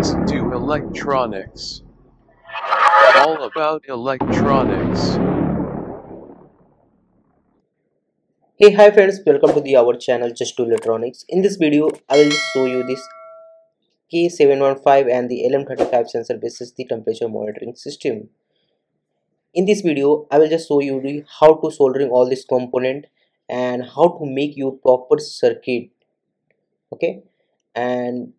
Just do electronics. All about electronics. Hey hi friends. Welcome to the our channel just do electronics. In this video I will show you this K715 and the LM35 sensor basis the temperature monitoring system. In this video I will just show you the how to soldering all this component and how to make your proper circuit. Okay? And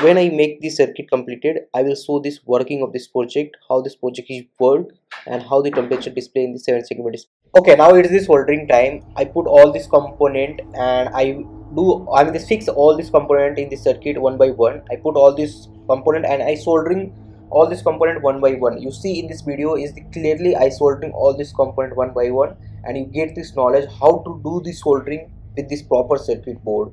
when I make the circuit completed I will show this working of this project how this project is worked and how the temperature display in the 7 segment display. Okay now it is this soldering time. I put all this component and I do I mean this fix all this component in the circuit one by one. I put all this component and I soldering all this component one by one. You see in this video is the clearly I soldering all this component one by one and you get this knowledge how to do the soldering with this proper circuit board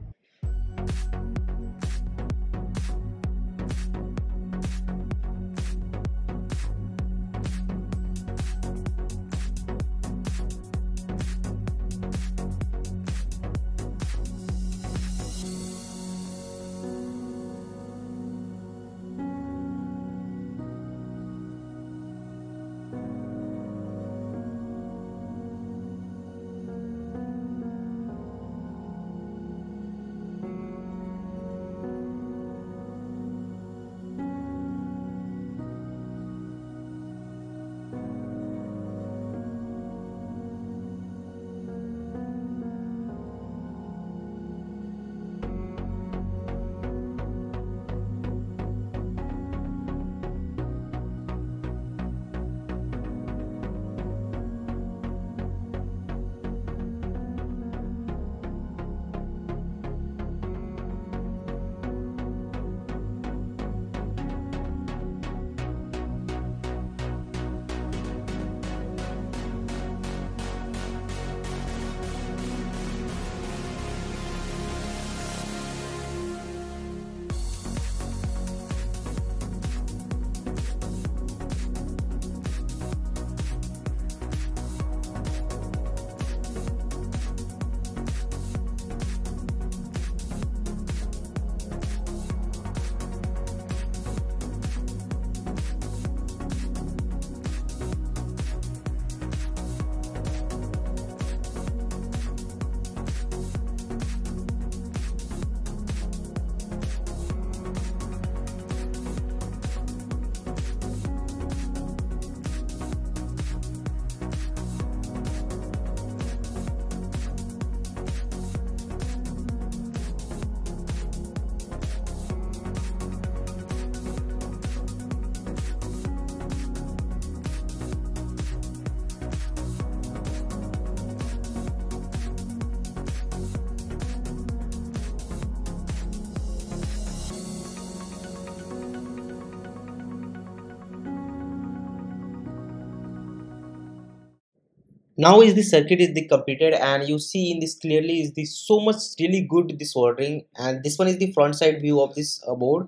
now is the circuit is the completed and you see in this clearly is the so much really good this soldering and this one is the front side view of this uh, board.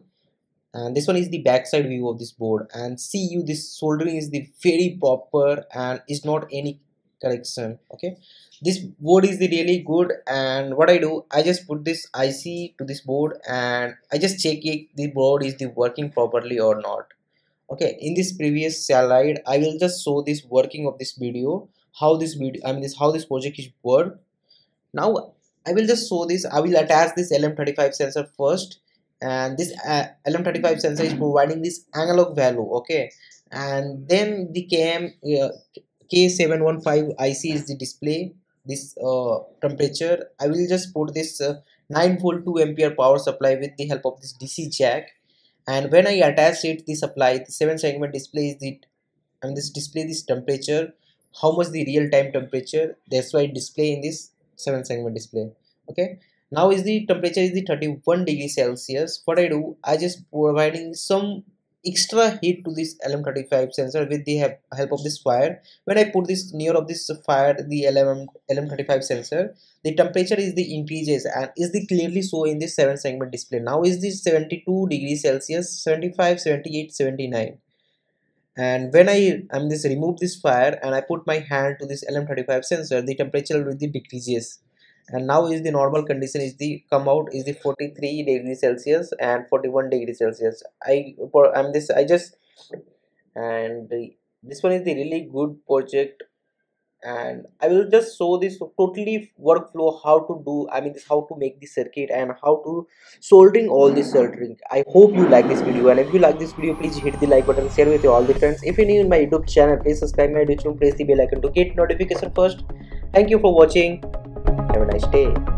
And this one is the back side view of this board. And see you this soldering is the very proper and is not any correction okay? This board is the really good and what I do I just put this IC to this board and I just check if the board is the working properly or not okay? In this previous slide I will just show this working of this video how this video I mean this how this project is work now I will just show this. I will attach this LM35 sensor first. And this uh, LM35 sensor is providing this analog value okay? And then the KM uh, K715 IC is the display this uh, temperature. I will just put this uh, 9 volt 2 ampere power supply with the help of this DC jack. And when I attach it the supply the 7 segment display is the I mean this display this temperature how much the real time temperature? That's why display in this 7 segment display. Okay? Now is the temperature is the 31 degree celsius. What i do i just providing some extra heat to this lm35 sensor with the help of this fire when i put this near of this fire the lm lm35 sensor the temperature is the increases and is the clearly show in this 7 segment display. Now is this 72 degrees celsius 75 78 79 and when I am this remove this fire and I put my hand to this LM35 sensor the temperature will be decreases. And now is the normal condition is the come out is the 43 degrees celsius and 41 degrees celsius. I i'm this i just and this one is the really good project and I will just show this totally workflow how to do I mean this how to make the circuit and how to soldering all this soldering. I hope you like this video. And if you like this video please hit the like button share with all the friends. If you're new in my youtube channel please subscribe my youtube channel press the bell icon to get notification first. Thank you for watching. Have a nice day